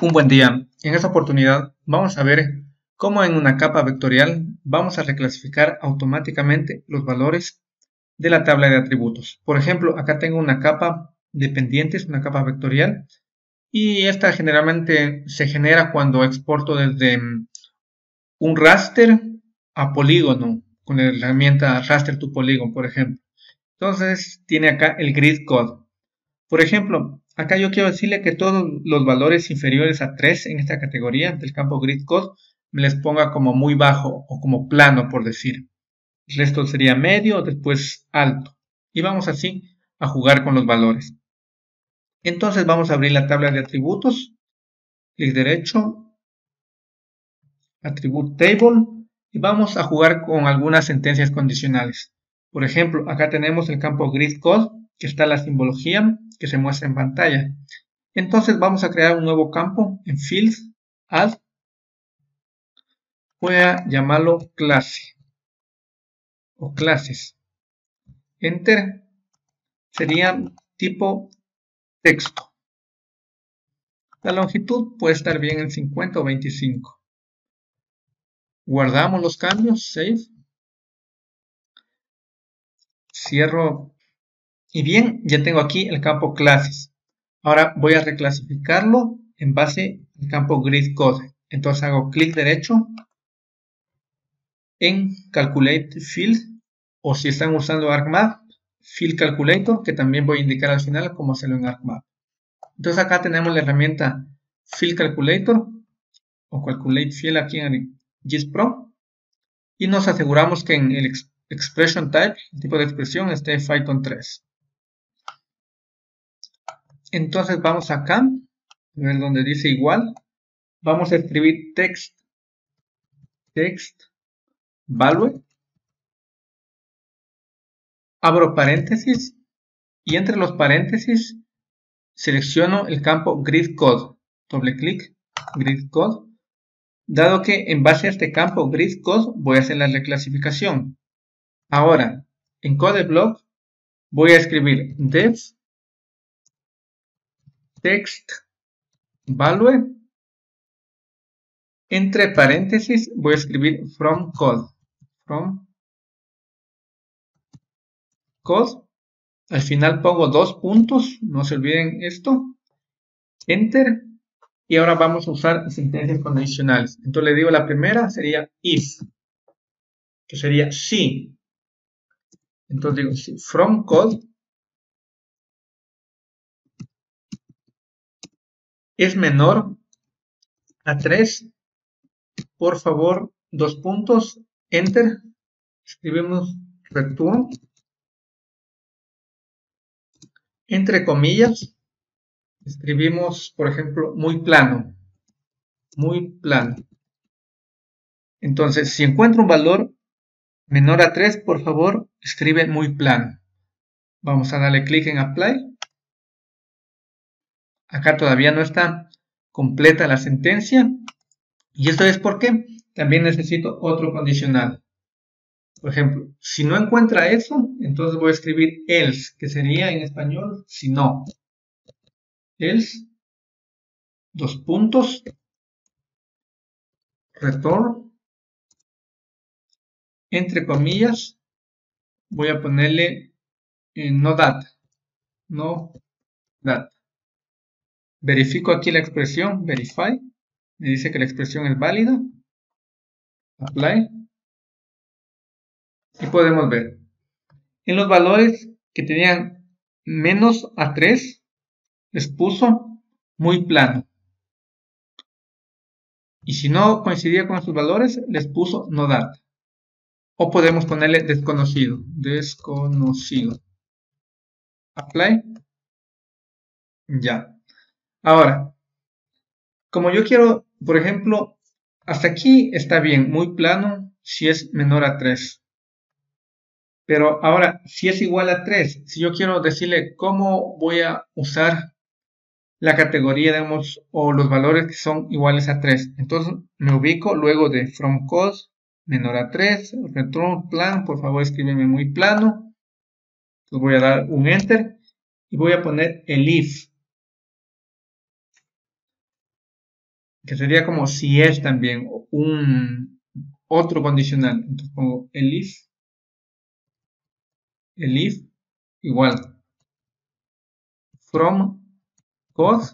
Un buen día. En esta oportunidad vamos a ver cómo en una capa vectorial vamos a reclasificar automáticamente los valores de la tabla de atributos. Por ejemplo, acá tengo una capa de pendientes, una capa vectorial, y esta generalmente se genera cuando exporto desde mm, un raster a polígono con la herramienta raster to polygon, por ejemplo. Entonces tiene acá el grid code. Por ejemplo, Acá yo quiero decirle que todos los valores inferiores a 3 en esta categoría del campo grid code me les ponga como muy bajo o como plano por decir. El resto sería medio, después alto. Y vamos así a jugar con los valores. Entonces vamos a abrir la tabla de atributos. Clic derecho. Attribute Table. Y vamos a jugar con algunas sentencias condicionales. Por ejemplo, acá tenemos el campo grid code que está la simbología que se muestra en pantalla. Entonces vamos a crear un nuevo campo en Fields, Add. Voy a llamarlo clase o clases. Enter sería tipo texto. La longitud puede estar bien en 50 o 25. Guardamos los cambios, save. Cierro y bien, ya tengo aquí el campo clases. Ahora voy a reclasificarlo en base al campo grid code. Entonces hago clic derecho en Calculate Field o si están usando ArcMap, Field Calculator, que también voy a indicar al final cómo hacerlo en ArcMap. Entonces acá tenemos la herramienta Field Calculator o Calculate Field aquí en GIS Pro y nos aseguramos que en el Expression Type, el tipo de expresión, esté Python 3. Entonces vamos acá, ver donde dice igual. Vamos a escribir text, text, value. Abro paréntesis y entre los paréntesis selecciono el campo grid code. Doble clic, grid code. Dado que en base a este campo grid code voy a hacer la reclasificación. Ahora, en code block voy a escribir dev text value. Entre paréntesis voy a escribir from code from code al final pongo dos puntos no se olviden esto. Enter. Y ahora vamos a usar sentencias condicionales. Entonces le digo la primera sería if que sería si entonces digo si from code es menor a 3, por favor, dos puntos, enter, escribimos return, entre comillas, escribimos, por ejemplo, muy plano, muy plano. Entonces, si encuentro un valor menor a 3, por favor, escribe muy plano. Vamos a darle clic en Apply. Acá todavía no está completa la sentencia. Y esto es porque también necesito otro condicional. Por ejemplo, si no encuentra eso, entonces voy a escribir else, que sería en español si no. Else, dos puntos, return, entre comillas, voy a ponerle eh, no data, no data. Verifico aquí la expresión, verify. Me dice que la expresión es válida. Apply. Y podemos ver. En los valores que tenían menos a 3, les puso muy plano. Y si no coincidía con sus valores, les puso no data. O podemos ponerle desconocido. Desconocido. Apply. Ya. Ahora, como yo quiero, por ejemplo, hasta aquí está bien, muy plano, si es menor a 3. Pero ahora, si es igual a 3, si yo quiero decirle cómo voy a usar la categoría, digamos, o los valores que son iguales a 3. Entonces me ubico luego de from code menor a 3, return plan, por favor escríbeme muy plano. Entonces voy a dar un enter y voy a poner el if que sería como si es también un otro condicional. Entonces pongo el if, el if igual from code.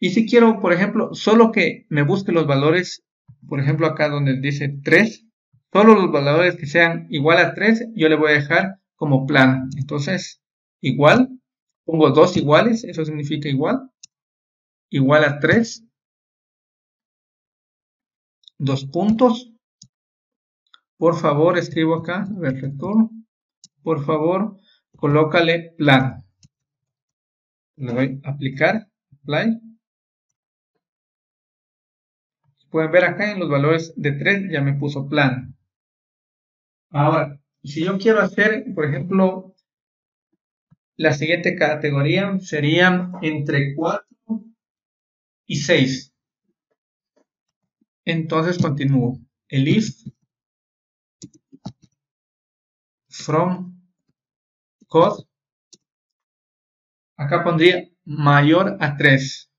Y si quiero, por ejemplo, solo que me busque los valores, por ejemplo, acá donde dice 3, solo los valores que sean igual a 3, yo le voy a dejar como plan. Entonces, igual, pongo dos iguales, eso significa igual, igual a 3, dos puntos. Por favor, escribo acá, ver. Por favor, colócale plan. Le voy a aplicar, apply. Pueden ver acá en los valores de 3 ya me puso plan. Ahora, si yo quiero hacer, por ejemplo, la siguiente categoría sería entre 4 y 6. Entonces continúo. El if from code. Acá pondría mayor a 3.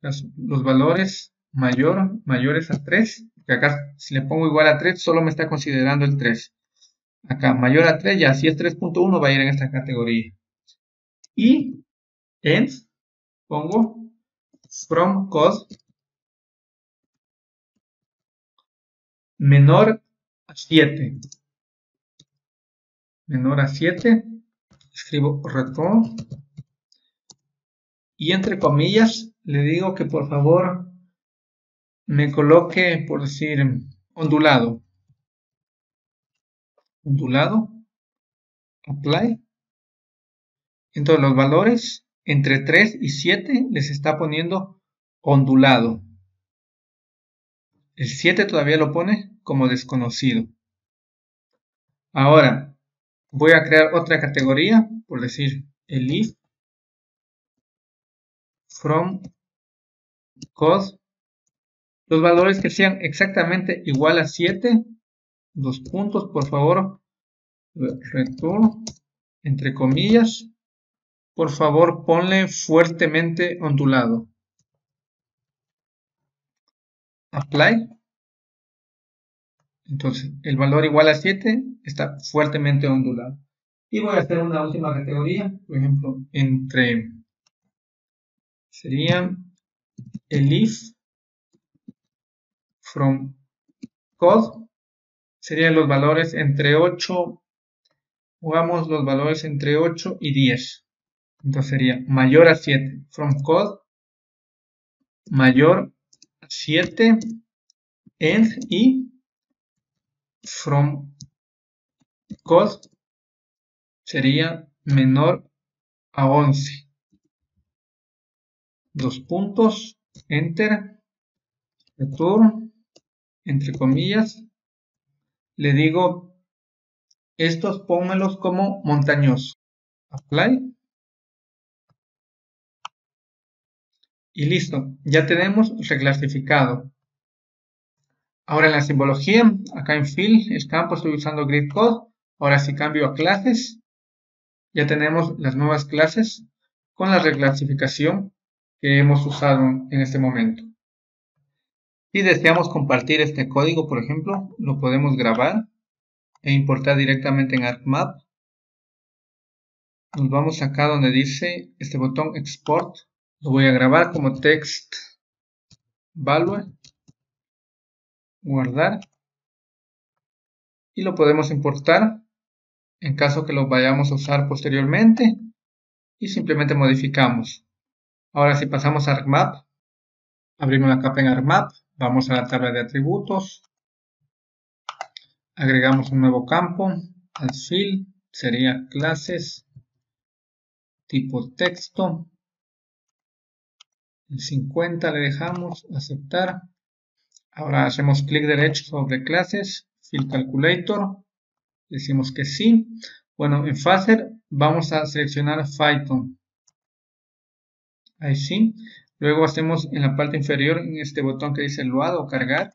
Los, valores mayor, mayores a 3. Que acá si le pongo igual a 3 solo me está considerando el 3. Acá mayor a 3 ya si es 3.1 va a ir en esta categoría. Y en pongo from code menor a 7. Menor a 7. Escribo return. Y entre comillas le digo que por favor me coloque, por decir, ondulado. Ondulado. Apply. Entonces los valores entre 3 y 7 les está poniendo ondulado. El 7 todavía lo pone como desconocido. Ahora, voy a crear otra categoría, por decir el if from code. Los valores que sean exactamente igual a 7, dos puntos, por favor, return, entre comillas, por favor ponle fuertemente ondulado. Apply. Entonces, el valor igual a 7 está fuertemente ondulado. Y voy a hacer una última categoría, por ejemplo, entre, sería el if from code, serían los valores entre 8, jugamos los valores entre 8 y 10. Entonces sería mayor a 7, from code, mayor 7 end y from code sería menor a 11. Dos puntos, enter, return, entre comillas. Le digo, estos póngalos como montañoso. Apply. Y listo, ya tenemos reclasificado. Ahora en la simbología, acá en Fill, el campo estoy usando Grid Code. Ahora si cambio a clases, ya tenemos las nuevas clases con la reclasificación que hemos usado en este momento. Si deseamos compartir este código, por ejemplo, lo podemos grabar e importar directamente en ArcMap. Nos vamos acá donde dice este botón Export lo voy a grabar como text value. Guardar. Y lo podemos importar en caso que lo vayamos a usar posteriormente. Y simplemente modificamos. Ahora si pasamos a ArcMap. Abrimos la capa en ArcMap. Vamos a la tabla de atributos. Agregamos un nuevo campo. Al fill sería clases. Tipo texto el 50 le dejamos aceptar. Ahora hacemos clic derecho sobre clases, fill calculator, decimos que sí. Bueno, en Phaser vamos a seleccionar Python. Ahí sí. Luego hacemos en la parte inferior en este botón que dice load o cargar.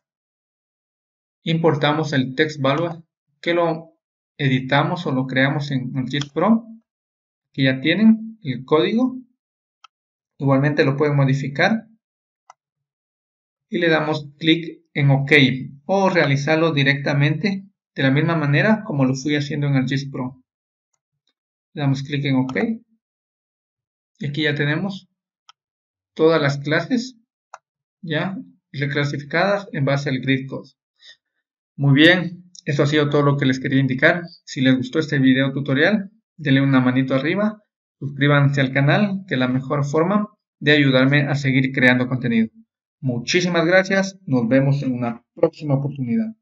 Importamos el text value que lo editamos o lo creamos en Git Pro. Que ya tienen el código Igualmente lo pueden modificar. y le damos clic en OK o realizarlo directamente de la misma manera como lo fui haciendo en ArcGIS Pro. Le damos clic en OK y aquí ya tenemos todas las clases ya reclasificadas en base al grid code. Muy bien, esto ha sido todo lo que les quería indicar. Si les gustó este video tutorial, denle una manito arriba, suscríbanse al canal, que es la mejor forma de ayudarme a seguir creando contenido. Muchísimas gracias, nos vemos en una próxima oportunidad.